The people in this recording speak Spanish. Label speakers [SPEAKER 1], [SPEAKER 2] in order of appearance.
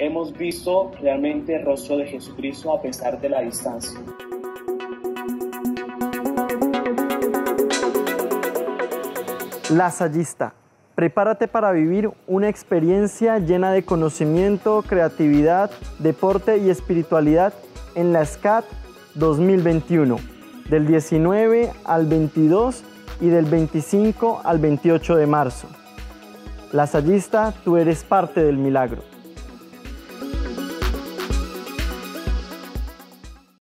[SPEAKER 1] hemos visto realmente el rostro de Jesucristo a pesar de la distancia.
[SPEAKER 2] Lasallista, prepárate para vivir una experiencia llena de conocimiento, creatividad, deporte y espiritualidad en la SCAT 2021, del 19 al 22 y del 25 al 28 de marzo. Lasallista, tú eres parte del milagro.